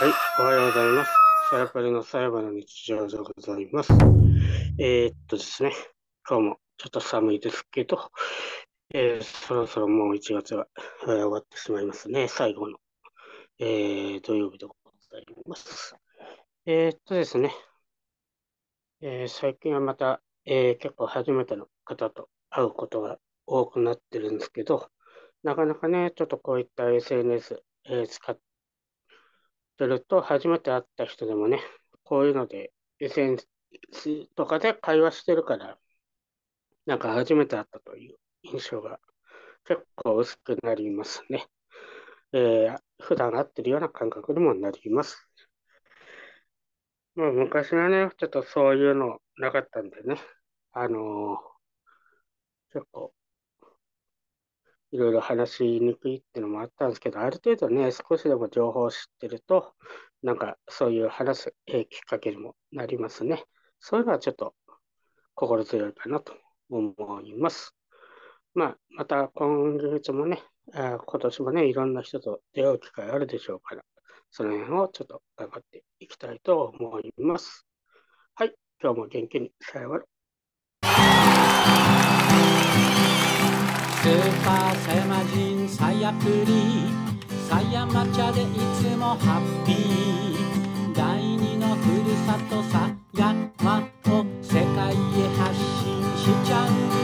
はい、おはようございます。さやぱりのさやばの日常でございます。えー、っとですね、今日もちょっと寒いですけど、えー、そろそろもう1月が、えー、終わってしまいますね。最後の、えー、土曜日でございます。えー、っとですね、えー、最近はまた、えー、結構初めての方と会うことが多くなってるんですけど、なかなかね、ちょっとこういった SNS、えー、使ってると、初めて会った人でもね、こういうので SNS とかで会話してるから、なんか初めて会ったという印象が結構薄くなりますね。えー、普段会ってるような感覚にもなります。まあ、昔はね、ちょっとそういうのなかったんでね、あのー、結構、いろいろ話しにくいっていうのもあったんですけど、ある程度ね、少しでも情報を知ってると、なんかそういう話す、きっかけにもなりますね。そういうのはちょっと心強いかなと思います。まあ、また今月もね、今年もね、いろんな人と出会う機会あるでしょうから、その辺をちょっと頑張っていきたいと思います。はい、今日も元気にさようなら。パー狭まじんさやプリ。さや抹茶でいつもハッピー。第二のふるさとさやまを世界へ発信しちゃう。